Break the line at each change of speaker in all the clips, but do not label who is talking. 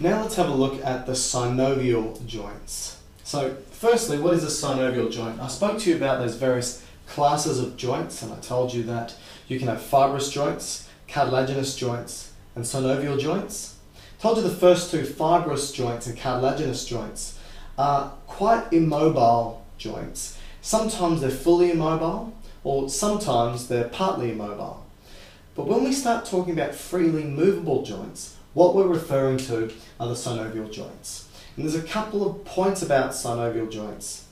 Now let's have a look at the synovial joints. So firstly, what is a synovial joint? I spoke to you about those various classes of joints and I told you that you can have fibrous joints, cartilaginous joints and synovial joints. I told you the first two, fibrous joints and cartilaginous joints, are quite immobile joints. Sometimes they're fully immobile or sometimes they're partly immobile. But when we start talking about freely movable joints, what we're referring to are the synovial joints. And there's a couple of points about synovial joints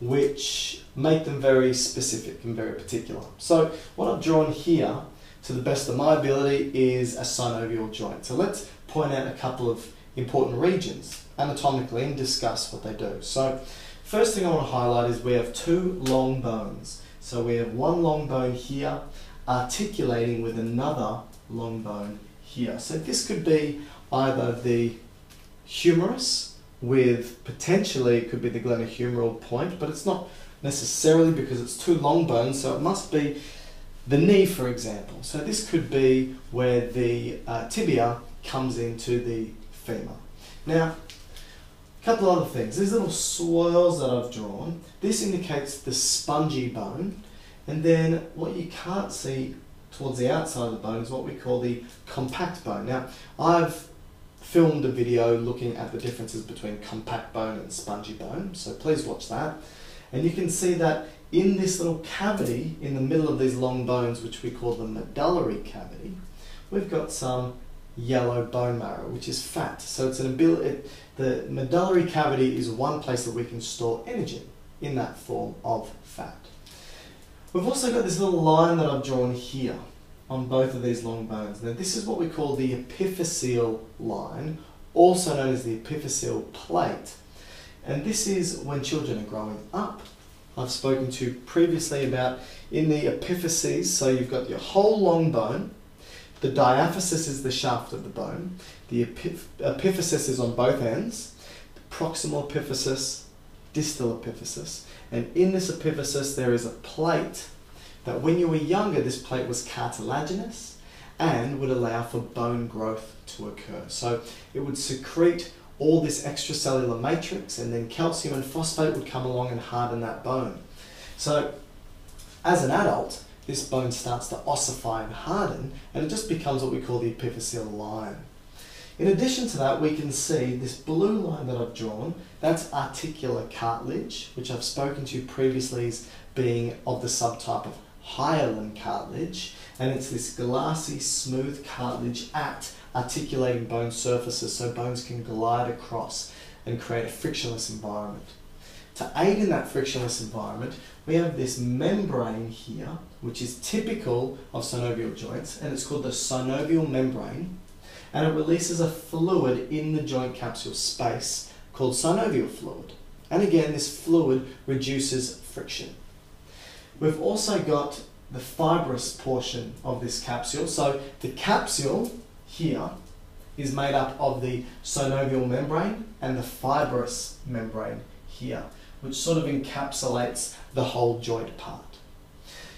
which make them very specific and very particular. So what I've drawn here, to the best of my ability, is a synovial joint. So let's point out a couple of important regions anatomically and discuss what they do. So first thing I want to highlight is we have two long bones. So we have one long bone here articulating with another long bone here. So this could be either the humerus with potentially it could be the glenohumeral point, but it's not necessarily because it's two long bones, so it must be the knee, for example. So this could be where the uh, tibia comes into the femur. Now, a couple other things. These little swirls that I've drawn, this indicates the spongy bone, and then what you can't see towards the outside of the bone is what we call the compact bone. Now, I've filmed a video looking at the differences between compact bone and spongy bone, so please watch that. And you can see that in this little cavity in the middle of these long bones, which we call the medullary cavity, we've got some yellow bone marrow, which is fat. So it's an ability, it, the medullary cavity is one place that we can store energy in that form of fat. We've also got this little line that I've drawn here on both of these long bones. Now this is what we call the epiphyseal line, also known as the epiphyseal plate. And this is when children are growing up. I've spoken to previously about in the epiphyses, so you've got your whole long bone, the diaphysis is the shaft of the bone, the epiph epiphysis is on both ends, the proximal epiphysis, distal epiphysis, and in this epiphysis, there is a plate that when you were younger, this plate was cartilaginous and would allow for bone growth to occur. So it would secrete all this extracellular matrix and then calcium and phosphate would come along and harden that bone. So as an adult, this bone starts to ossify and harden and it just becomes what we call the epiphyseal line. In addition to that, we can see this blue line that I've drawn, that's articular cartilage, which I've spoken to previously as being of the subtype of hyaline cartilage, and it's this glassy, smooth cartilage at articulating bone surfaces so bones can glide across and create a frictionless environment. To aid in that frictionless environment, we have this membrane here, which is typical of synovial joints, and it's called the synovial membrane and it releases a fluid in the joint capsule space called synovial fluid. And again, this fluid reduces friction. We've also got the fibrous portion of this capsule. So the capsule here is made up of the synovial membrane and the fibrous membrane here, which sort of encapsulates the whole joint part.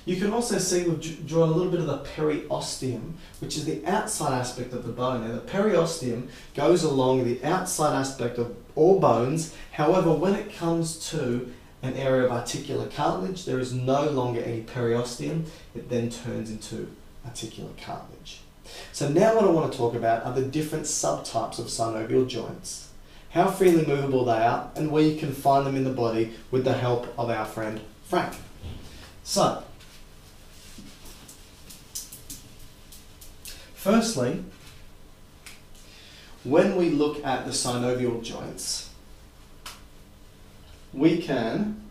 You can also see we've drawn a little bit of the periosteum, which is the outside aspect of the bone. Now the periosteum goes along the outside aspect of all bones. However, when it comes to an area of articular cartilage, there is no longer any periosteum. It then turns into articular cartilage. So now what I want to talk about are the different subtypes of synovial joints, how freely movable they are, and where you can find them in the body with the help of our friend Frank. So, Firstly, when we look at the synovial joints, we can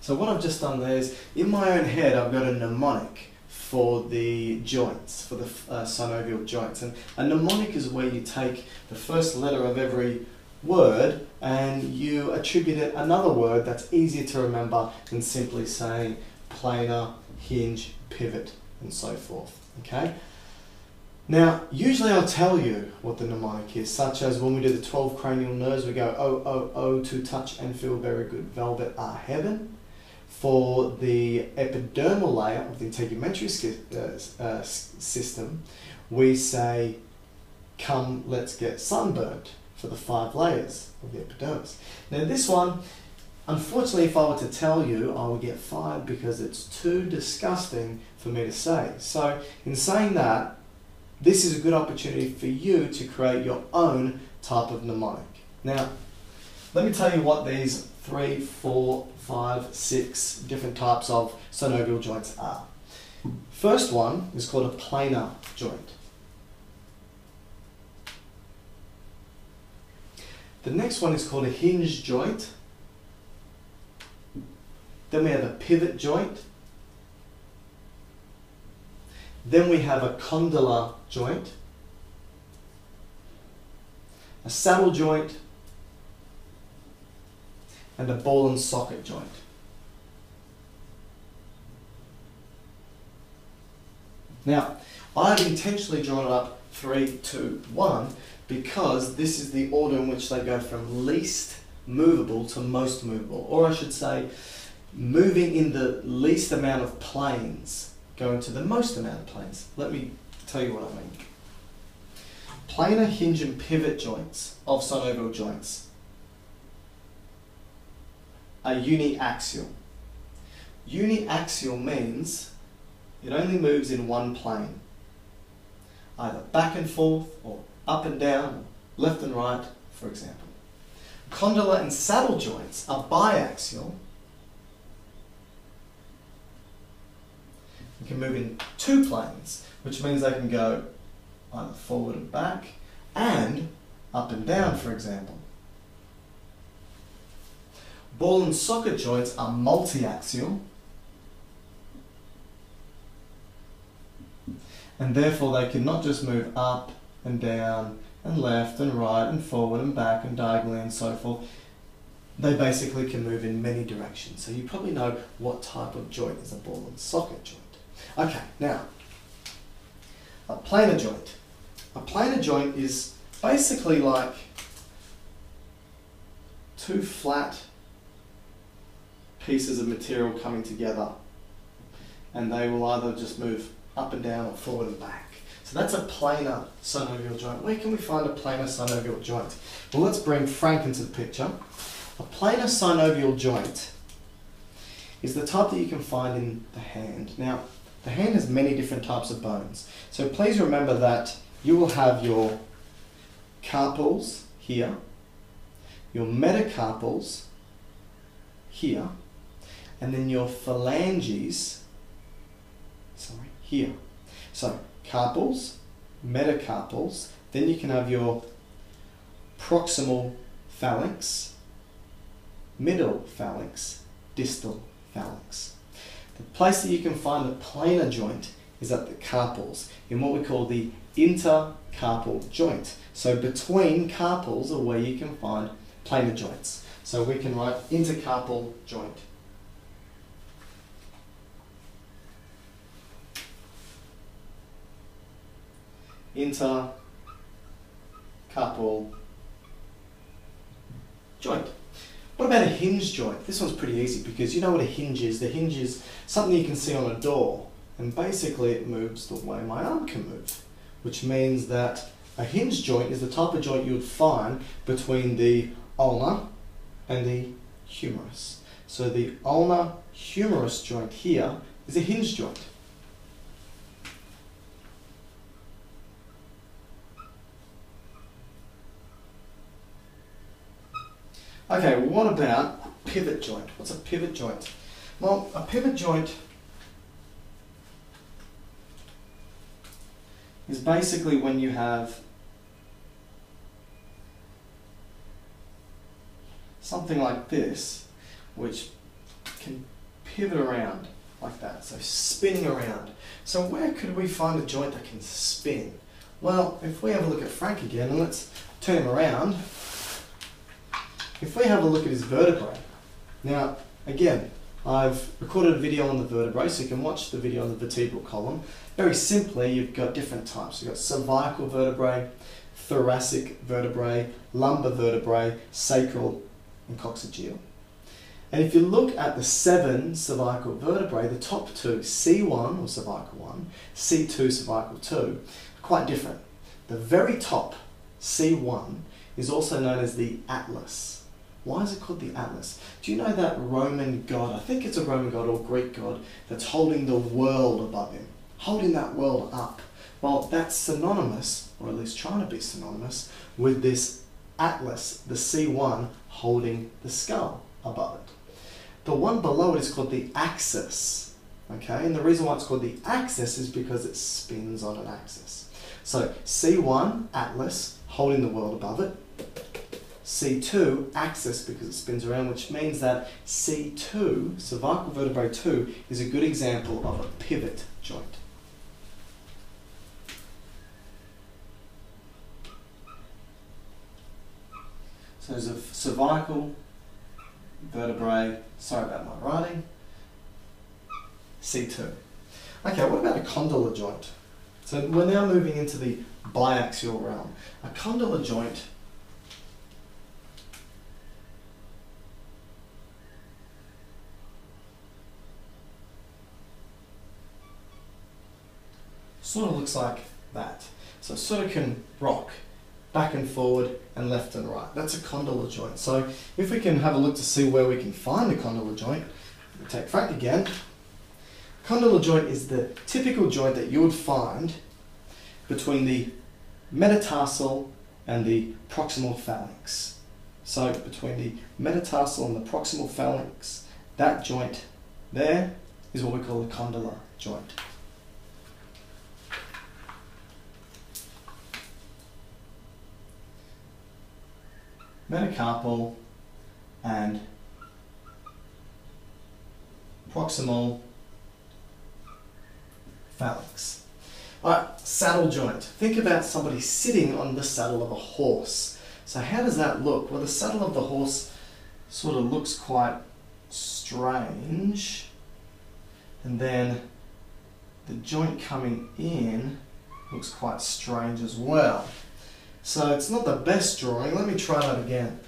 So what I've just done there is, in my own head, I've got a mnemonic for the joints, for the uh, synovial joints. And a mnemonic is where you take the first letter of every word and you attribute it another word that's easier to remember than simply saying planar, hinge, pivot, and so forth. Okay? Now, usually I'll tell you what the mnemonic is, such as when we do the 12 cranial nerves, we go, oh, oh, oh, to touch and feel very good, velvet are heaven. For the epidermal layer of the integumentary uh, uh, system, we say, come, let's get sunburned for the five layers of the epidermis. Now this one, unfortunately if I were to tell you, I would get fired because it's too disgusting for me to say. So in saying that, this is a good opportunity for you to create your own type of mnemonic. Now, let me tell you what these three, four, five, six different types of synovial joints are. First one is called a planar joint. The next one is called a hinge joint. Then we have a pivot joint. Then we have a condylar joint, a saddle joint, and a ball and socket joint. Now, I've intentionally drawn it up 3, 2, 1 because this is the order in which they go from least movable to most movable, or I should say, moving in the least amount of planes going to the most amount of planes. Let me tell you what I mean. Planar hinge and pivot joints of synovial joints are uniaxial. Uniaxial means it only moves in one plane, either back and forth or up and down, left and right, for example. Condylar and saddle joints are biaxial, They can move in two planes, which means they can go either forward and back and up and down, for example. Ball and socket joints are multi-axial, and therefore they can not just move up and down and left and right and forward and back and diagonally and so forth. They basically can move in many directions. So you probably know what type of joint is a ball and socket joint. Okay, now, a planar joint. A planar joint is basically like two flat pieces of material coming together and they will either just move up and down or forward and back. So that's a planar synovial joint. Where can we find a planar synovial joint? Well, let's bring Frank into the picture. A planar synovial joint is the type that you can find in the hand. Now, the hand has many different types of bones. So please remember that you will have your carpals here, your metacarpals here, and then your phalanges, sorry, here. So carpals, metacarpals, then you can have your proximal phalanx, middle phalanx, distal phalanx. The place that you can find the planar joint is at the carpals, in what we call the intercarpal joint. So between carpals are where you can find planar joints. So we can write intercarpal joint. Intercarpal joint. What about a hinge joint? This one's pretty easy because you know what a hinge is. The hinge is something you can see on a door and basically it moves the way my arm can move, which means that a hinge joint is the type of joint you would find between the ulna and the humerus. So the ulnar humerus joint here is a hinge joint. Okay, what about a pivot joint? What's a pivot joint? Well, a pivot joint is basically when you have something like this, which can pivot around like that, so spinning around. So where could we find a joint that can spin? Well, if we have a look at Frank again, and let's turn him around, if we have a look at his vertebrae, now again, I've recorded a video on the vertebrae, so you can watch the video on the vertebral column. Very simply, you've got different types. You've got cervical vertebrae, thoracic vertebrae, lumbar vertebrae, sacral, and coccygeal. And if you look at the seven cervical vertebrae, the top two, C1 or cervical 1, C2 cervical 2, are quite different. The very top, C1, is also known as the atlas. Why is it called the atlas? Do you know that Roman god, I think it's a Roman god or Greek god, that's holding the world above him, holding that world up? Well, that's synonymous, or at least trying to be synonymous, with this atlas, the C1 holding the skull above it. The one below it is called the axis. Okay, and the reason why it's called the axis is because it spins on an axis. So C1, atlas, holding the world above it. C2, axis, because it spins around, which means that C2, cervical vertebrae 2, is a good example of a pivot joint. So there's a cervical vertebrae, sorry about my writing, C2. Okay, what about a condylar joint? So we're now moving into the biaxial realm. A condylar joint sort of looks like that. So sort of can rock back and forward and left and right. That's a condylar joint. So if we can have a look to see where we can find a condylar joint, we take Frank again. Condylar joint is the typical joint that you would find between the metatarsal and the proximal phalanx. So between the metatarsal and the proximal phalanx, that joint there is what we call a condylar joint. Metacarpal and proximal phalanx. Alright, saddle joint. Think about somebody sitting on the saddle of a horse. So how does that look? Well, the saddle of the horse sort of looks quite strange. And then the joint coming in looks quite strange as well. So it's not the best drawing. Let me try that again.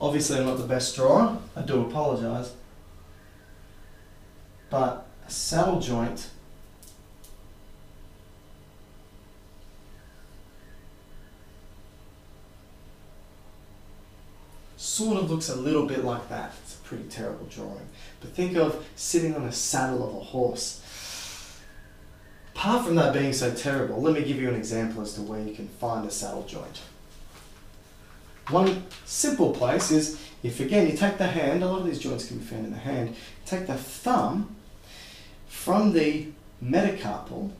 Obviously I'm not the best drawer. I do apologise. But a saddle joint sort of looks a little bit like that. It's a pretty terrible drawing. But think of sitting on a saddle of a horse apart from that being so terrible, let me give you an example as to where you can find a saddle joint. One simple place is if again you take the hand, a lot of these joints can be found in the hand, take the thumb from the metacarpal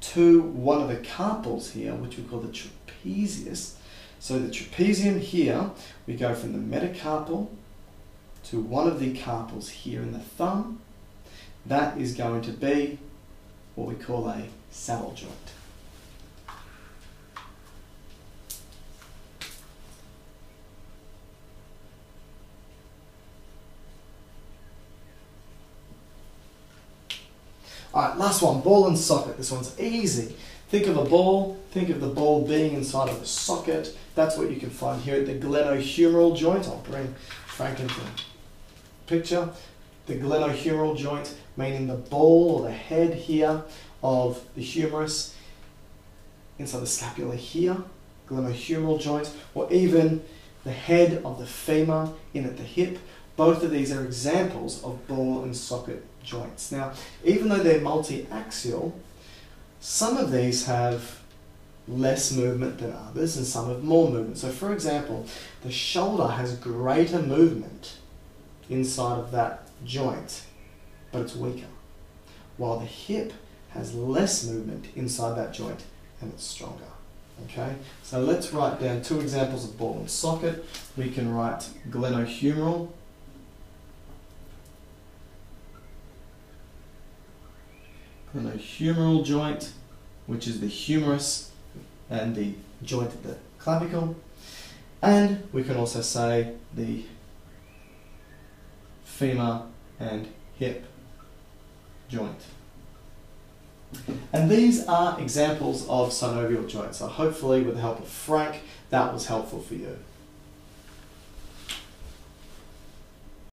to one of the carpals here, which we call the trapezius. So the trapezium here, we go from the metacarpal to one of the carpals here in the thumb. That is going to be what we call a saddle joint. Alright, last one, ball and socket. This one's easy. Think of a ball, think of the ball being inside of a socket. That's what you can find here at the glenohumeral joint. I'll bring Frank into the picture the glenohumeral joint, meaning the ball or the head here of the humerus, inside the scapula here, glenohumeral joint, or even the head of the femur in at the hip. Both of these are examples of ball and socket joints. Now, even though they're multi-axial, some of these have less movement than others and some have more movement. So for example, the shoulder has greater movement inside of that joint, but it's weaker. While the hip has less movement inside that joint and it's stronger. Okay, so let's write down two examples of ball and socket. We can write glenohumeral. Glenohumeral joint, which is the humerus and the joint of the clavicle. And we can also say the femur and hip joint. And these are examples of synovial joints. So hopefully with the help of Frank, that was helpful for you.